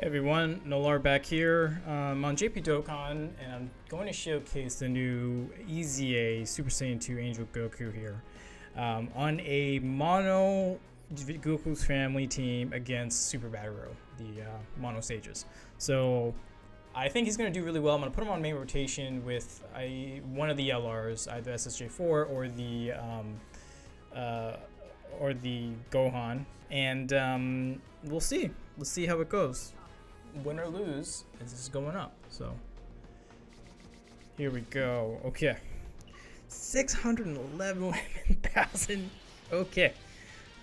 Hey everyone, Nolar back here. Um, on JP Dokkan, and I'm going to showcase the new EZA Super Saiyan 2 Angel Goku here. Um, on a mono Goku's family team against Super Battle the uh, mono sages. So I think he's going to do really well. I'm going to put him on main rotation with I, one of the LRs, either SSJ4 or the um, uh, or the Gohan, and um, we'll see. Let's see how it goes win or lose, this is going up. So here we go. Okay. 611,000. Okay.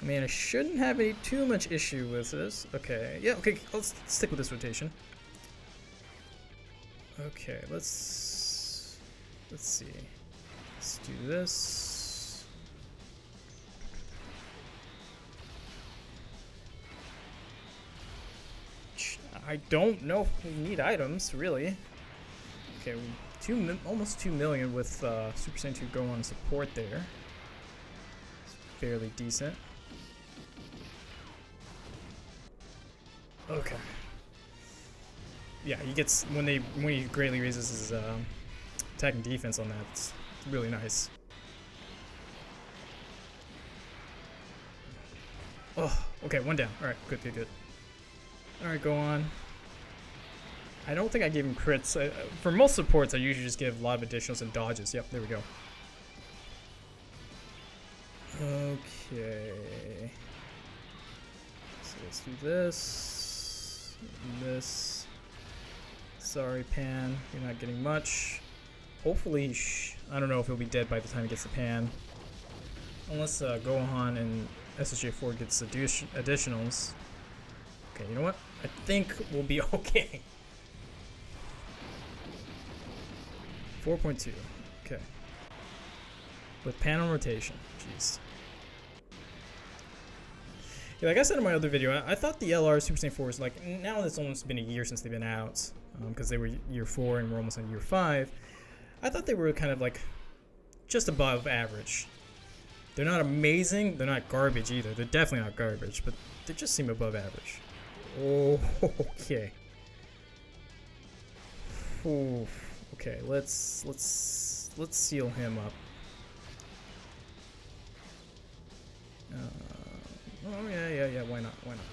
I mean, I shouldn't have any too much issue with this. Okay. Yeah, okay. Let's stick with this rotation. Okay, let's let's see. Let's do this. I don't know if we need items, really. Okay, two almost 2 million with uh, Super Saiyan 2 Go on support there. It's fairly decent. Okay. Yeah, he gets when they when he greatly raises his uh, attack and defense on that. It's, really nice. Oh, okay, one down. All right, good, good, good. Alright, go on. I don't think I gave him crits. I, for most supports, I usually just give a lot of additionals and dodges. Yep, there we go. Okay. So let's do this. This. Sorry, Pan. You're not getting much. Hopefully, I don't know if he'll be dead by the time he gets the Pan. Unless uh, Gohan and SSJ4 gets the additionals. Okay, you know what? I think we'll be okay. 4.2. Okay. With panel rotation. Jeez. Yeah, like I said in my other video, I, I thought the LR Super Saiyan 4 was like, now it's almost been a year since they've been out, because um, they were year 4 and we're almost in year 5. I thought they were kind of like just above average. They're not amazing, they're not garbage either. They're definitely not garbage, but they just seem above average. Oh, okay. Ooh, okay, let's let's let's seal him up. Uh, oh yeah, yeah, yeah. Why not? Why not?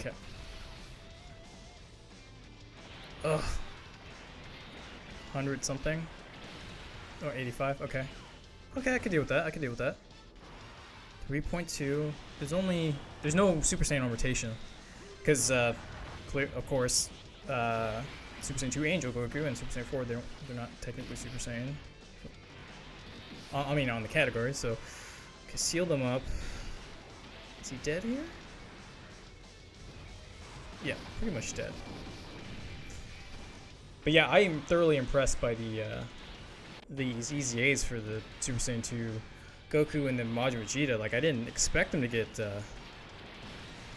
Okay. Ugh. Hundred something. Oh, 85. Okay. Okay, I can deal with that. I can deal with that. 3.2. There's only there's no Super Saiyan on rotation because uh, clear of course uh, Super Saiyan 2 Angel Goku and Super Saiyan 4 they're they're not technically Super Saiyan. I mean on the category, so okay, seal them up. Is he dead here? Yeah, pretty much dead. But yeah, I am thoroughly impressed by the uh, these EZAs for the Super Saiyan 2 Goku and then Majin Vegeta. Like, I didn't expect them to get, uh...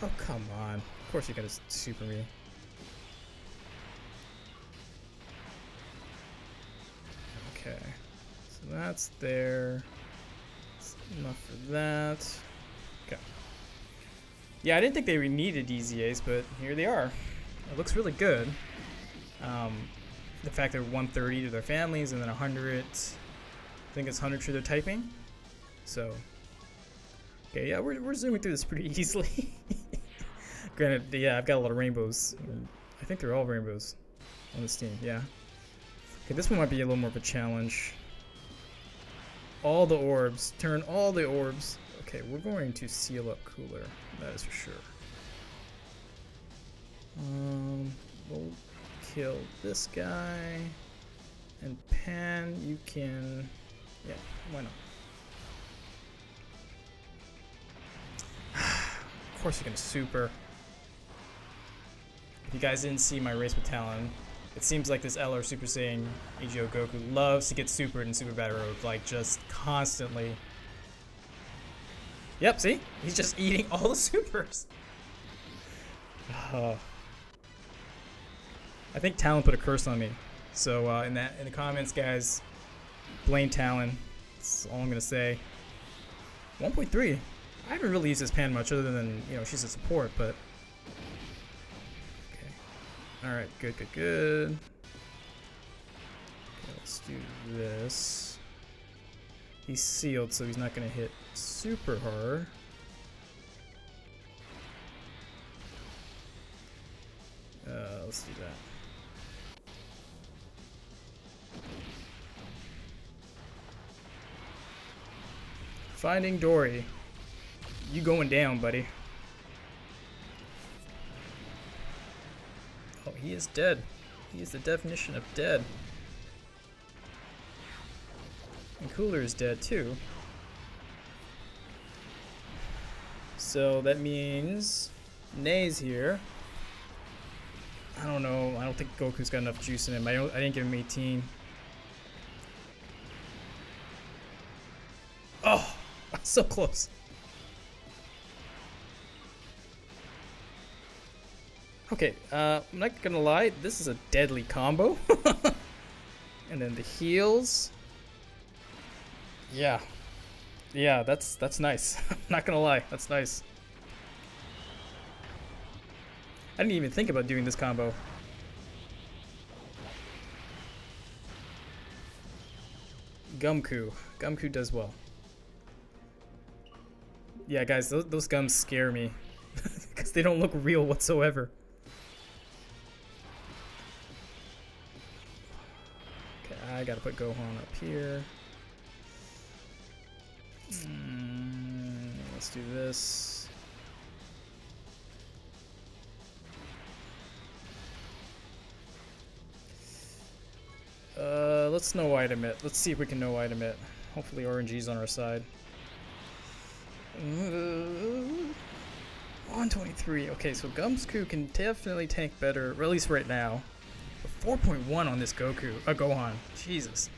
Oh, come on. Of course you got gonna super me. Okay. So that's there. That's enough for that. Okay. Yeah, I didn't think they needed EZAs, but here they are. It looks really good. Um, the fact they're 130 to their families and then 100, I think it's 100 to their typing. So, okay, yeah, we're, we're zooming through this pretty easily. Granted, yeah, I've got a lot of rainbows. I think they're all rainbows on this team, yeah. Okay, this one might be a little more of a challenge. All the orbs. Turn all the orbs. Okay, we're going to seal up Cooler. That is for sure. Um, we'll kill this guy. And Pan, you can... Yeah, why not? Of course you can super. If you guys didn't see my race with Talon, it seems like this LR Super Saiyan EGO Goku loves to get supered in Super Battle Road, like just constantly. Yep, see? He's just eating all the supers. Uh, I think Talon put a curse on me. So uh, in that in the comments, guys, blame Talon. That's all I'm gonna say. 1.3. I haven't really used this pan much other than, you know, she's a support, but... Alright, good, good, good. Okay, let's do this. He's sealed, so he's not going to hit super hard. Uh, let's do that. Finding Dory. You going down, buddy. Oh, he is dead. He is the definition of dead. And Cooler is dead too. So that means Nay's here. I don't know. I don't think Goku's got enough juice in him. I, don't, I didn't give him 18. Oh, so close. Okay, uh, I'm not gonna lie, this is a deadly combo. and then the heals. Yeah. Yeah, that's that's nice. I'm not gonna lie, that's nice. I didn't even think about doing this combo. Gumku. Gumku does well. Yeah, guys, those, those gums scare me. Because they don't look real whatsoever. I gotta put Gohan up here. Mm, let's do this. Uh, let's no item it. Let's see if we can no item it. Hopefully RNG's on our side. Uh, 123. Okay, so Gumsku can definitely tank better, or at least right now. 4.1 on this Goku, uh, Gohan. Jesus.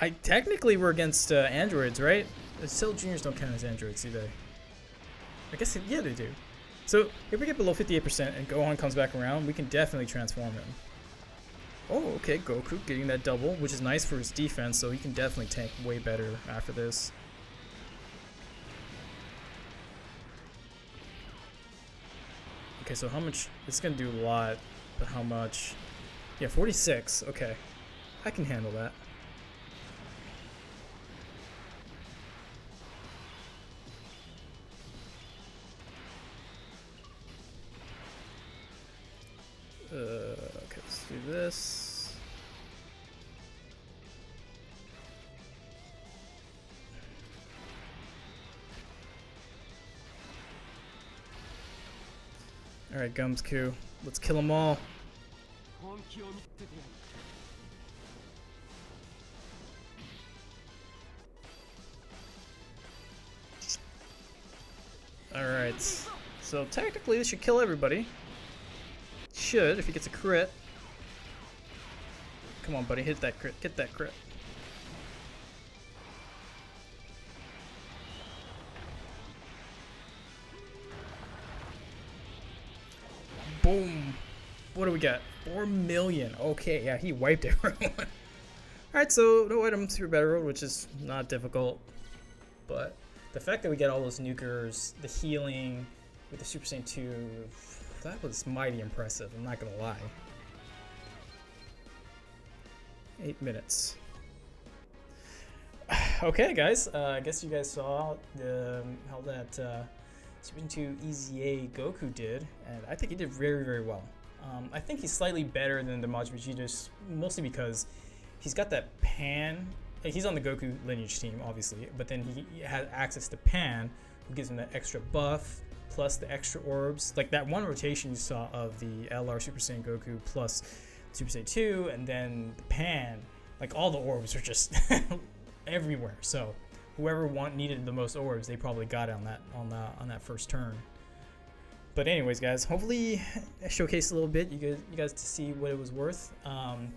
I technically we're against uh, androids, right? Cell Juniors don't count as androids, do they? I guess yeah they do. So if we get below 58% and Gohan comes back around, we can definitely transform him. Oh, okay, Goku getting that double, which is nice for his defense, so he can definitely tank way better after this. Okay, so how much? It's gonna do a lot, but how much? Yeah, 46. Okay, I can handle that. Uh, okay, let's do this. Alright, Gums Q. Let's kill them all. Alright. So technically this should kill everybody. Should, if he gets a crit. Come on, buddy, hit that crit. Get that crit. What do we got? Four million. Okay, yeah, he wiped everyone. Alright, so no items for Battle Road, which is not difficult. But the fact that we get all those nukers, the healing with the Super Saiyan 2, that was mighty impressive, I'm not gonna lie. Eight minutes. okay, guys, uh, I guess you guys saw the, how that uh, Super 2 EZA Goku did, and I think he did very, very well. Um, I think he's slightly better than the Vegeta, mostly because he's got that Pan. He's on the Goku lineage team, obviously, but then he has access to Pan, who gives him that extra buff, plus the extra orbs. Like that one rotation you saw of the LR Super Saiyan Goku plus Super Saiyan 2, and then the Pan. Like all the orbs are just everywhere. So whoever want needed the most orbs, they probably got it on that on the on that first turn. But anyways, guys, hopefully I showcased a little bit. You guys, you guys to see what it was worth. Um,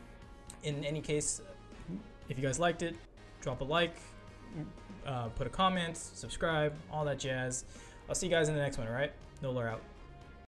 in any case, if you guys liked it, drop a like, uh, put a comment, subscribe, all that jazz. I'll see you guys in the next one, alright? Nolar out.